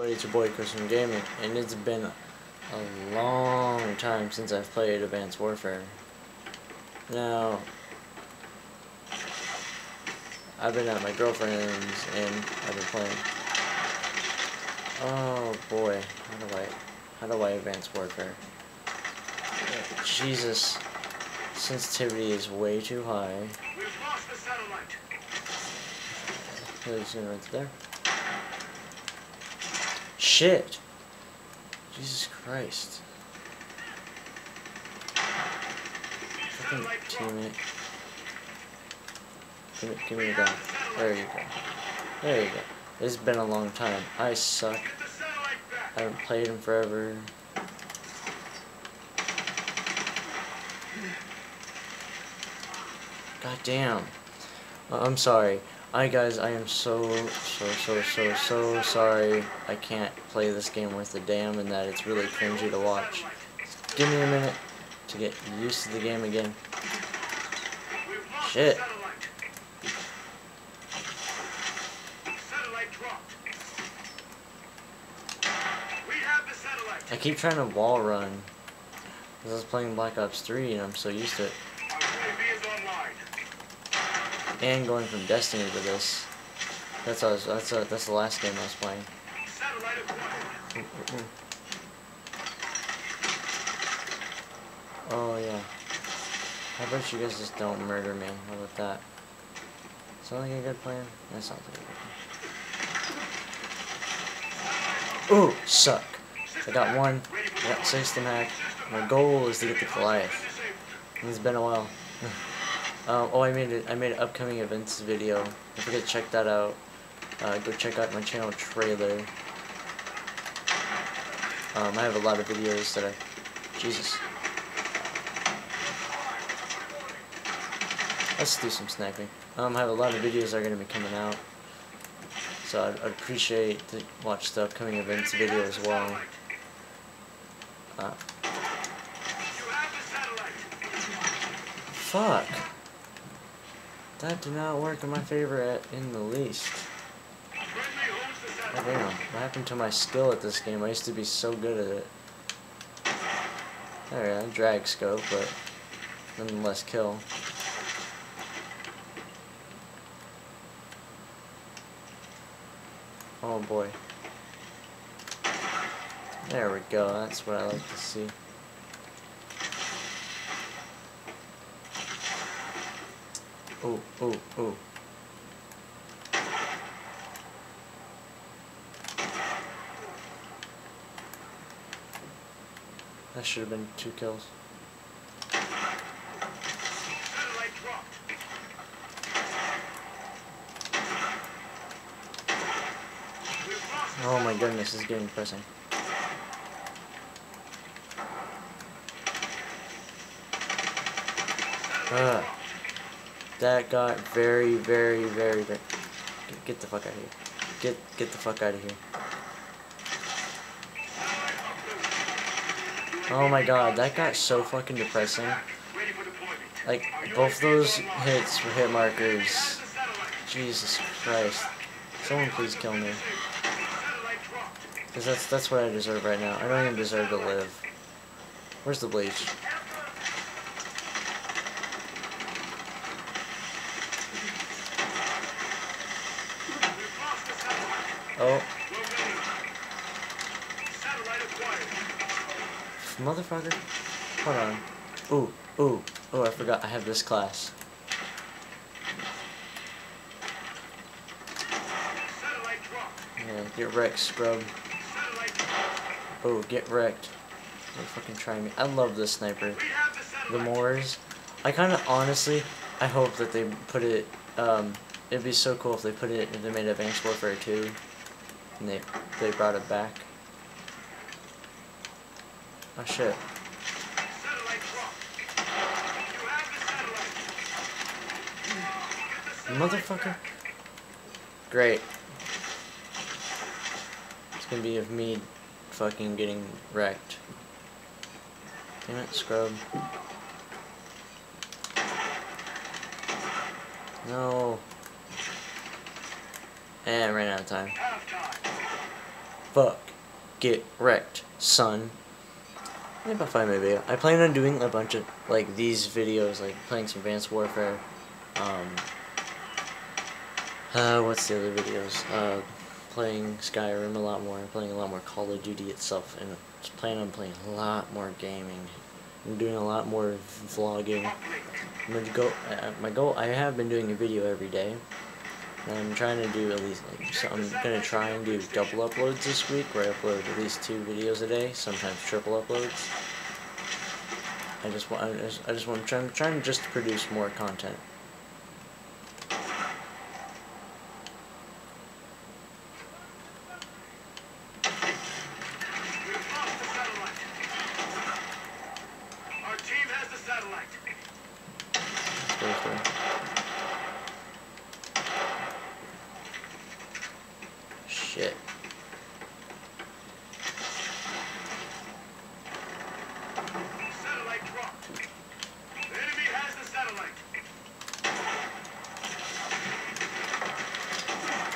But it's your boy Christian Gaming, and it's been a long time since I've played Advanced Warfare. Now, I've been at my girlfriend's and I've been playing. Oh boy, how do I, how do I Advanced Warfare? Jesus, sensitivity is way too high. We've lost the satellite. He's gonna right there. Shit! Jesus Christ. Fucking teammate. Give me, give me the gun. There you go. There you go. It's been a long time. I suck. I haven't played in forever. God damn. Uh, I'm sorry. I guys, I am so, so, so, so, so sorry I can't play this game worth a damn and that it's really cringy to watch. Give me a minute to get used to the game again. Shit. I keep trying to wall run. Because I was playing Black Ops 3 and I'm so used to it. And going from Destiny to this. That's was, that's, uh that's the last game I was playing. Mm-mm. Oh yeah. How about you guys just don't murder me? How about that? Sound like a good plan? That sounds like a good plan. Ooh, suck. I got one. I got six to. My goal is to get the Goliath. It's been a while. Um, oh, I made it. I made an upcoming events video. Don't forget to check that out. Uh, go check out my channel trailer. Um, I have a lot of videos that I... Jesus. Let's do some sniping. Um, I have a lot of videos that are going to be coming out. So I'd, I'd appreciate to watch the upcoming events video as well. Uh, fuck. That did not work in my favor at, in the least. Oh, damn. What happened to my skill at this game? I used to be so good at it. There, yeah, drag scope, but nonetheless kill. Oh boy. There we go, that's what I like to see. Ooh, oh, oh. That should have been two kills. Oh my goodness, this is getting pressing. Ugh. That got very, very, very, very. Get, the fuck out of here. Get, get the fuck out of here. Oh my god, that got so fucking depressing. Like, both those hits were hit markers. Jesus Christ. Someone please kill me. Because that's, that's what I deserve right now. I don't even deserve to live. Where's the bleach? We've lost the satellite. Oh, motherfucker. Hold on. Ooh, ooh, ooh, I forgot I have this class. Yeah, get wrecked, scrub. Oh, get wrecked. Don't fucking try me. I love this sniper. The The. MORS. I kind of honestly, I hope that they put it, um, it'd be so cool if they put it, if they made Advanced Warfare 2, and they, they brought it back. Oh shit. Motherfucker. Great. It's gonna be of me fucking getting wrecked. Damn it, scrub. No. And I ran out of time. Fuck. Get wrecked, son. Maybe about five maybe. I plan on doing a bunch of like these videos, like playing some Advanced Warfare. Um, uh, what's the other videos? Uh, playing Skyrim a lot more, and playing a lot more Call of Duty itself, and just plan on playing a lot more gaming. I'm doing a lot more vlogging. I'm gonna go. Uh, my goal. I have been doing a video every day. I'm trying to do at least. So I'm gonna try and do double uploads this week, where I upload at least two videos a day, sometimes triple uploads. I just want. I just, I just want. I'm trying, trying just to produce more content. We've lost the satellite. Our team has the satellite. Let's go this way. Shit. Satellite dropped. The enemy has the satellite.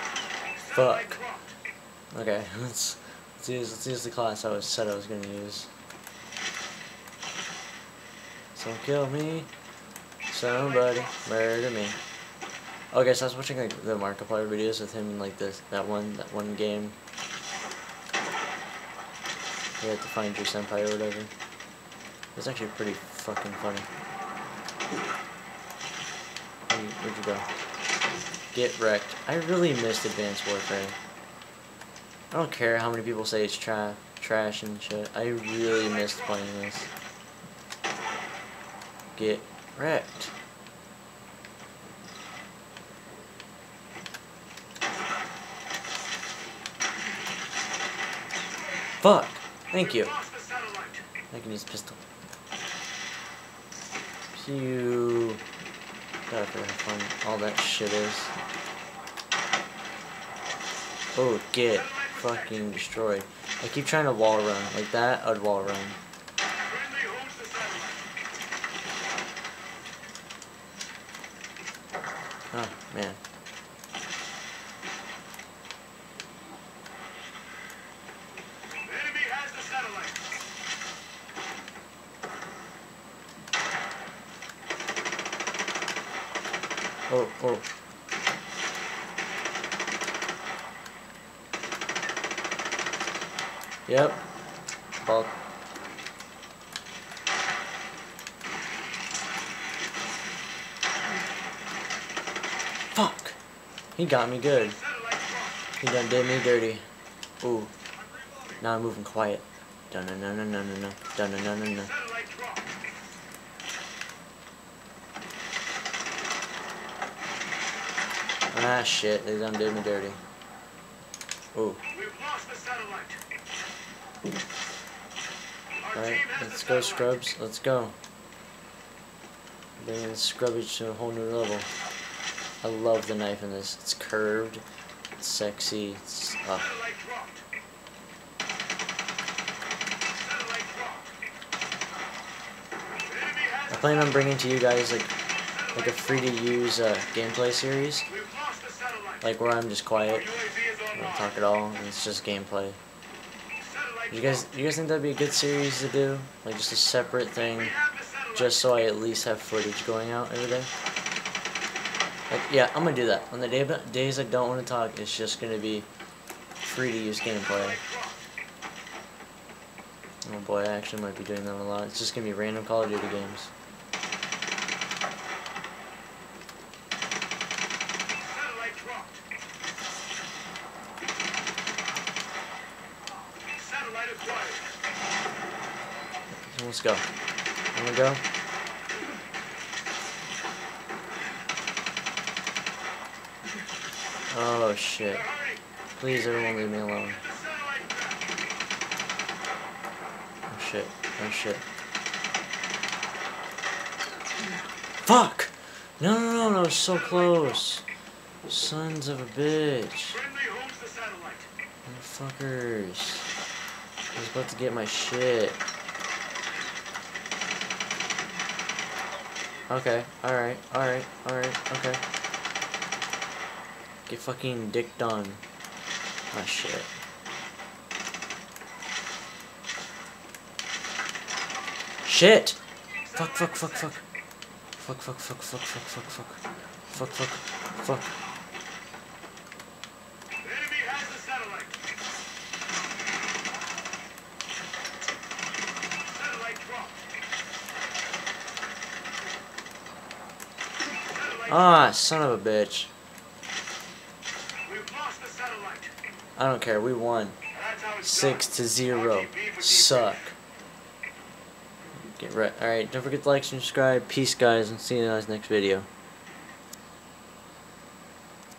Satellite Fuck. Okay, let's let's use let's use the class I was said I was gonna use. So kill me. Somebody murder me. Okay, so I was watching like the Markiplier videos with him in like this that one that one game. You had to find your senpai or whatever. It's actually pretty fucking funny. Where'd you go? Get wrecked. I really missed Advanced Warfare. I don't care how many people say it's tra trash and shit. I really missed playing this. Get wrecked. Fuck. Thank you. I can use a pistol. Pew. God, for how fun all that shit is. Oh, get fucking destroyed. I keep trying to wall run. Like that, I'd wall run. Friendly holds the satellite. Oh, man. The enemy has the satellite. Oh, oh. Yep. Fuck. He got me good. He done did me dirty. Ooh. Now I'm moving quiet. Dun dun dun dun dun dun dun dun dun dun dun. Ah shit, they done did me dirty. Ooh. We've lost the satellite. Alright, let's go scrubs, let's go. Bringing scrubbage to a whole new level. I love the knife in this. It's curved, it's sexy, it's uh, I plan on bringing to you guys like like a free to use uh, gameplay series. Like where I'm just quiet, I don't talk at all, and it's just gameplay. You guys you guys think that'd be a good series to do? Like just a separate thing? Just so I at least have footage going out every day. Like, yeah, I'm gonna do that. On the day, days I don't want to talk, it's just gonna be free to use gameplay. Oh boy, I actually might be doing that a lot. It's just gonna be random Call of Duty games. Satellite dropped. Satellite acquired. So let's go. I'm gonna go. Oh shit. Please, everyone leave me alone. Get the satellite back. Oh shit. Oh shit. Fuck! No, no, no, no, so close. Sons of a bitch. Friendly holds the satellite. Motherfuckers. I was about to get my shit. Okay, alright, alright, alright, okay. Get fucking dick done. Oh shit. Shit! Fuck, fuck, fuck, fuck. Fuck, fuck, fuck, fuck, fuck, fuck, fuck. Fuck, fuck, fuck. Ah, son of a bitch. We've lost the satellite. I don't care, we won. That's how it's Six to zero. Suck. Get right. Alright, don't forget to like, and subscribe. Peace, guys, and see you guys next video.